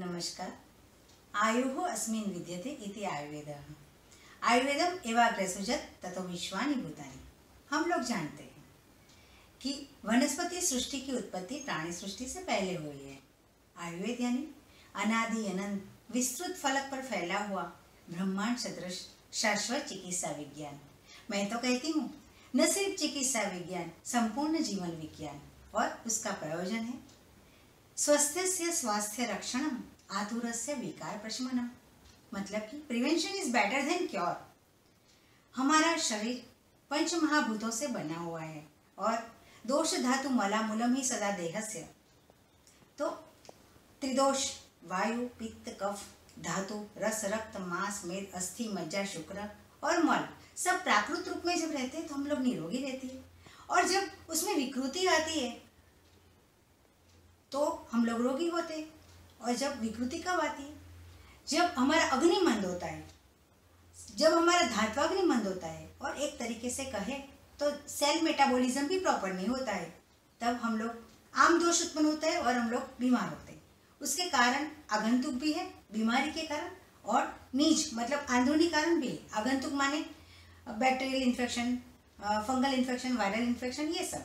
नमस्कार। आयुः अस्मिन् विद्यते इति आयुर्वेदः। आयुर्वेदम एवाग्रसुजत ततो विश्वानि भूतानि। हम लोग जानते हैं कि वनस्पति सृष्टि की उत्पत्ति प्राणी सृष्टि से पहले हुई है। आयुर्वेद यानी अनादि अनंत विस्तृत फलक पर फैला हुआ ब्रह्मांड सदृश शाश्वत चिकित्सा विज्ञान। मैं तो कहती हूँ, न सिर्फ़ चिकित्सा विज्ञान, संपूर्ण जीवन विज्ञान और उसका प्रयोजन है। स्वस्थस्य स्वास्थ्य रक्षणम, आतुरस्य विकार प्रशमनम। मतलब कि prevention is better than cure हमारा शरीर पंच महाभूतों से बना हुआ है और दोष धातु मला मूलम ही सदा देहस्य। तो त्रिदोष, वायु, पित्त, कफ, धातु, रस, रक्त, मांस, मेद, अस्थि, मज्जा, शुक्र और मल सब प्राकृत रूप में जब रहते हैं तो हम लोग निरोगी रहती है। और जब उसमें विकृति आती है लोग रोगी होते और जब विकृति कब आती? है जब हमारा अग्नि मंद होता है। जब हमारा धात्वाग्नि मंद होता है और एक तरीके से कहे तो सेल मेटाबॉलिज्म भी प्रॉपर नहीं होता है। तब हम लोग आम दोष उत्पन्न होता है और हम लोग बीमार होते हैं। उसके कारण आगंतुक भी है, बीमारी के कारण और नीच मतलब अंदरूनी कारण भी आगंतुक माने bacterial infection fungal infection viral infection ये सब।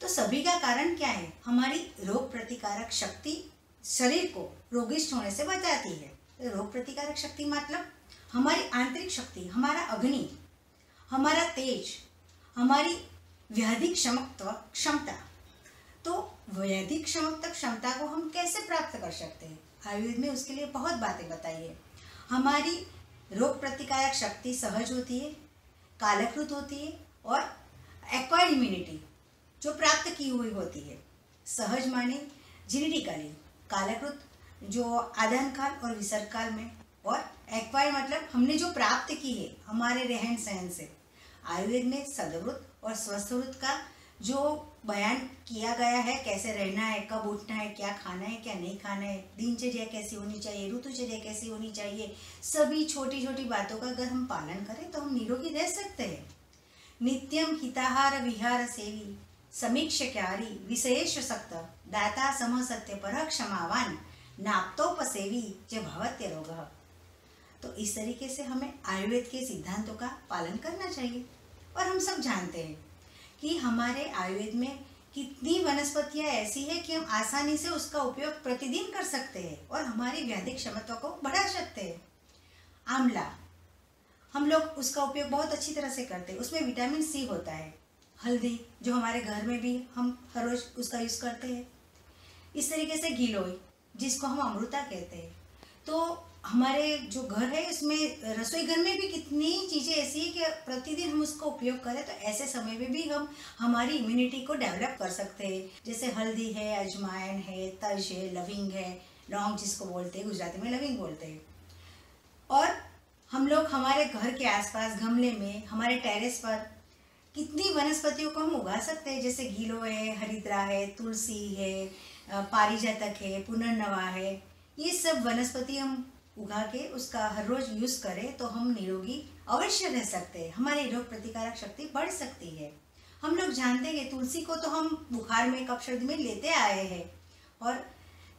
तो सभी का कारण क्या है? हमारी रोग प्रतिकारक शक्ति शरीर को रोगिष्ठ होने से बचाती है। तो रोग प्रतिकारक शक्ति मतलब हमारी आंतरिक शक्ति, हमारा अग्नि, हमारा तेज, हमारी व्याधिक क्षमत्व क्षमता। तो व्याधिक क्षमता क्षमता को हम कैसे प्राप्त कर सकते हैं? आयुर्वेद में उसके लिए बहुत बातें बताई है। हमारी रोग प्रतिकारक शक्ति सहज होती है, कालकृत होती है और एक्वायर्ड इम्यूनिटी जो प्राप्त की हुई होती है। सहज माने जेनेटिकली कालकृत, जो आदान काल और विसर्ग काल में। और एक्वायर मतलब हमने जो प्राप्त की है हमारे रहन सहन से। आयुर्वेद में सदवृत और स्वस्थवृत का जो बयान किया गया है, कैसे रहना है, कब उठना है, क्या खाना है, क्या नहीं खाना है, दिनचर्या कैसी होनी चाहिए, ऋतुचर्या कैसी होनी चाहिए, सभी छोटी छोटी बातों का अगर हम पालन करें तो हम निरोगी रह सकते हैं। नित्यम हिताहार विहार सेवी। समीक्षकारी विशेष सक्त, दाता सम सत्य पर क्षमावान, नाप्तोपसेवी ज भवत्य रोग। तो इस तरीके से हमें आयुर्वेद के सिद्धांतों का पालन करना चाहिए। और हम सब जानते हैं कि हमारे आयुर्वेद में कितनी वनस्पतियाँ ऐसी है कि हम आसानी से उसका उपयोग प्रतिदिन कर सकते हैं और हमारी व्याधिक क्षमता को बढ़ा सकते हैं। आंवला, हम लोग उसका उपयोग बहुत अच्छी तरह से करते हैं। उसमें विटामिन सी होता है। हल्दी, जो हमारे घर में भी हम हर रोज उसका यूज़ करते हैं। इस तरीके से गिलोई जिसको हम अमृता कहते हैं। तो हमारे जो घर है, इसमें रसोई घर में भी कितनी चीज़ें ऐसी है कि प्रतिदिन हम उसका उपयोग करें तो ऐसे समय में भी हम हमारी इम्यूनिटी को डेवलप कर सकते हैं। जैसे हल्दी है, अजवाइन है, तज है, लविंग है, लौंग जिसको बोलते हैं, गुजराती में लविंग बोलते हैं। और हम लोग हमारे घर के आसपास गमले में, हमारे टेरेस पर कितनी वनस्पतियों को हम उगा सकते हैं? जैसे गीलो है, हरिद्रा है, तुलसी है पारिजातक है, पुनर्नवा है, ये सब वनस्पति हम उगा के उसका हर रोज यूज़ करें तो हम निरोगी अवश्य रह सकते हैं। हमारी रोग प्रतिकारक शक्ति बढ़ सकती है। हम लोग जानते हैं तुलसी को तो हम बुखार में कप में लेते आए हैं और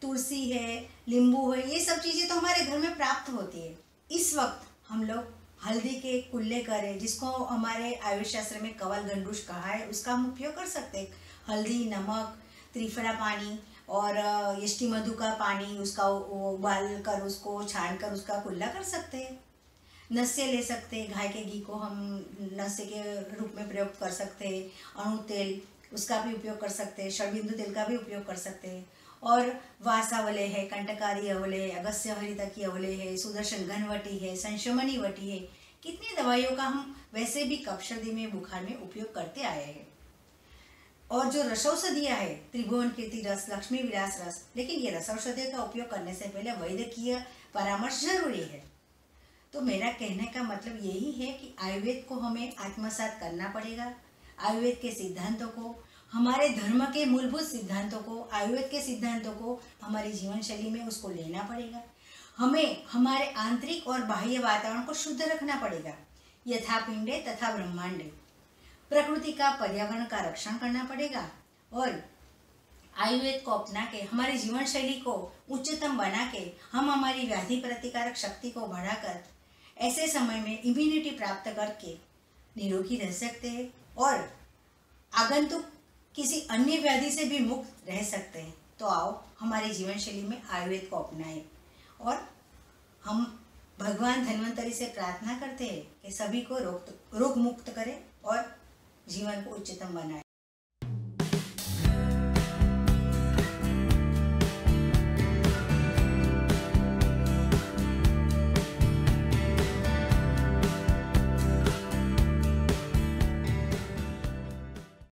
तुलसी है, नींबू है, ये सब चीज़ें तो हमारे घर में प्राप्त होती है। इस वक्त हम लोग हल्दी के कुल्ले करें, जिसको हमारे आयुष शास्त्र में कवल गंडूश कहा है, उसका हम उपयोग कर सकते हैं। हल्दी, नमक, त्रिफला पानी और यष्टि मधु का पानी, उसका उबाल कर उसको छान कर उसका कुल्ला कर सकते हैं। नस्य ले सकते हैं, गाय के घी को हम नस्य के रूप में प्रयोग कर सकते हैं। अणु तेल, उसका भी उपयोग कर सकते हैं, षडबिंदु तेल का भी उपयोग कर सकते हैं। और वासावले है, कंटकारी अवले है, अगस्त्य हरिता की अवले है, सुदर्शन घनवटी है, संशमनी वटी है कितनी दवाइयों का हम वैसे भी कपशर्दी में, बुखार में उपयोग करते आए हैं। और जो रसौषधियाँ है, त्रिभुवन कीर्ति रस, लक्ष्मी विलास रस, लेकिन ये रसौषधि का उपयोग करने से पहले वैद्यकीय परामर्श ज़रूरी है। तो मेरा कहने का मतलब यही है कि आयुर्वेद को हमें आत्मसात करना पड़ेगा। आयुर्वेद के सिद्धांतों को, हमारे धर्म के मूलभूत सिद्धांतों को, आयुर्वेद के सिद्धांतों को हमारी जीवन शैली में उसको लेना पड़ेगा। हमें हमारे आंतरिक और बाह्य वातावरण को शुद्ध रखना पड़ेगा यथा पिंडे तथा ब्रह्मांडे। प्रकृति का पर्यावरण का रक्षण करना पड़ेगा और आयुर्वेद को अपना के, हमारी जीवन शैली को उच्चतम बना के, हम हमारी व्याधि प्रतिकारक शक्ति को बढ़ाकर, ऐसे समय में इम्यूनिटी प्राप्त करके निरोगी रह सकते हैं और आगंतुक किसी अन्य व्याधि से भी मुक्त रह सकते हैं। तो आओ, हमारे जीवन शैली में आयुर्वेद को अपनाएँ। और हम भगवान धन्वंतरी से प्रार्थना करते हैं कि सभी को रोग रोग मुक्त करें और जीवन को उच्चतम बनाए।